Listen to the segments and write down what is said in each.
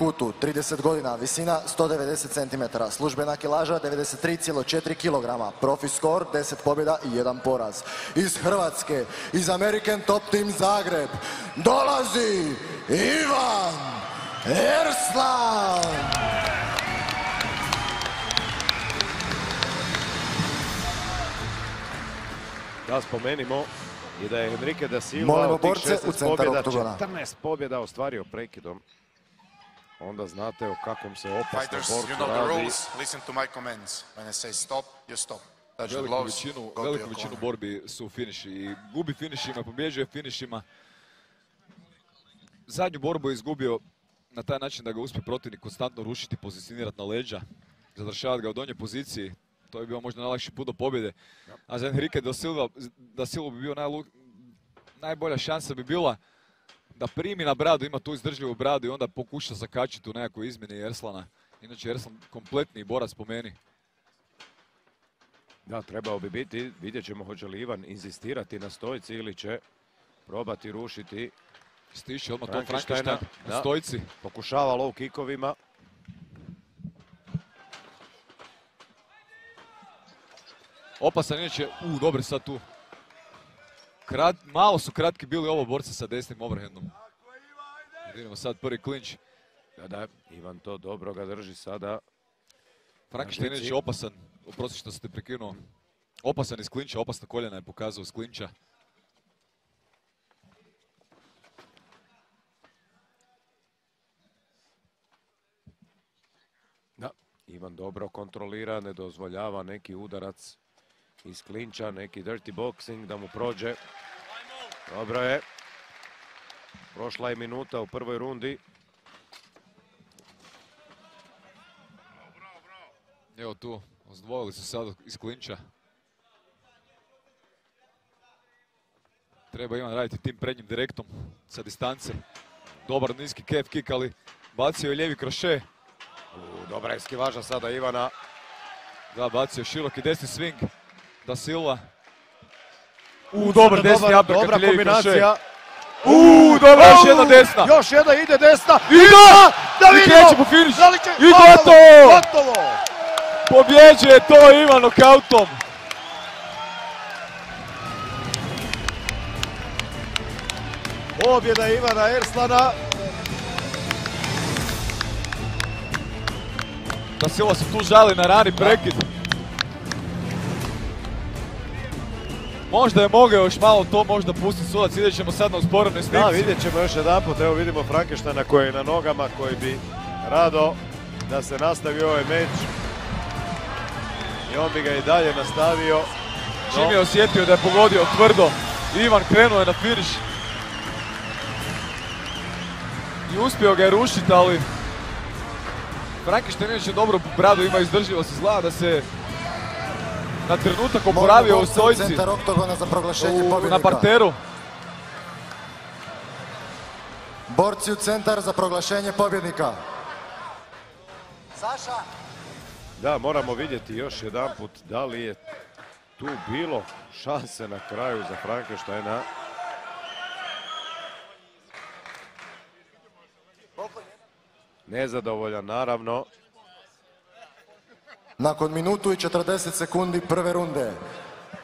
Kutu, 30 godina, visina 190 cm, službena kilaža 93,4 kg, profi skor 10 pobjeda i 1 poraz. Iz Hrvatske, iz American Top Team Zagreb, dolazi Ivan Erslan! Da spomenimo i da je Enrique da Silva Molimo borce u 16 centar pobjeda, oktogona. 14 pobjeda ostvario prekidom. Onda znate o kakvom se opasnom borcu you know the radi. rules. Listen to my commands. When I say stop, you stop. Touch the Veliku gloves, većinu, veliku corner. borbi su finiši i gubi finišima, pobjeđuje finišima. Zadnju borbu je izgubio na taj način da ga uspije protivnik konstantno rušiti, pozicionirati na leđa, zadršavati ga u donjoj poziciji. To je bio možda najlakši put do pobjede. A za Enrique da Silva, da Silva bi bio najlu- najbolja šansa bi bila da primi na bradu, ima tu izdržljivu bradu i onda pokuša zakačiti u nekakvoj izmjeni Erslana. Inače Erslan kompletni borac po meni. Da, trebao bi biti. Vidjet ćemo hoće li Ivan inzistirati na stojci ili će probati rušiti. Stiše odmah to Frankensteina, Frankenstein na stojci. Pokušava low kickovima. Opasan inače, u, dobro sad tu. Krat, malo su kratki bili ovo borci sa desnim overhandom. Vidimo sad prvi klinč. Da, da, Ivan to dobro ga drži sada. Frankenstein žici. inače opasan, oprosti što ste prekinuo. Opasan iz klinča, opasna koljena je pokazao iz klinča. Da, Ivan dobro kontrolira, ne dozvoljava neki udarac iz klinča, neki dirty boxing da mu prođe. Dobro je. Prošla je minuta u prvoj rundi. Evo tu, ozdvojili su sad iz klinča. Treba Ivan raditi tim prednjim direktom sa distance. Dobar niski calf kick, ali bacio je lijevi kroše. U, dobra je skivaža sada Ivana. Da, bacio je široki desni swing. Da Silva. U, dobar desni uppercut Dobra i lijevi kroše. Kombinacija. U, dobro, još jedna desna. Još jedna ide desna. I da! Da I vidimo! kreće po finiš. I gotovo! Gotovo! Pobjeđuje to Ivan nokautom. Pobjeda Ivana Erslana. Da Silva se tu žali na rani prekid. Možda je mogao još malo to možda pustiti sudac, ćemo sad na usporenoj snimci. Da, vidjet ćemo još jedan put. Evo vidimo Frankensteina koji je na nogama, koji bi rado da se nastavi ovaj meč. I on bi ga i dalje nastavio. Čim je osjetio da je pogodio tvrdo, Ivan krenuo je na finiš. I uspio ga je rušiti, ali Frankenstein inače dobro bradu ima izdržljivost, izgleda da se na trenutak oporavio u stojci centar oktogona za proglašenje u- pobjednika. na parteru. Borci u centar za proglašenje pobjednika. Saša! Da, moramo vidjeti još jedan put da li je tu bilo šanse na kraju za Frankensteina. Nezadovoljan naravno. Nakon minutu i 40 sekundi prve runde,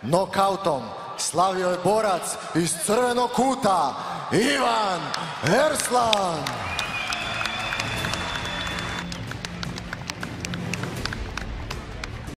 nokautom slavio je borac iz crvenog kuta, Ivan Erslan.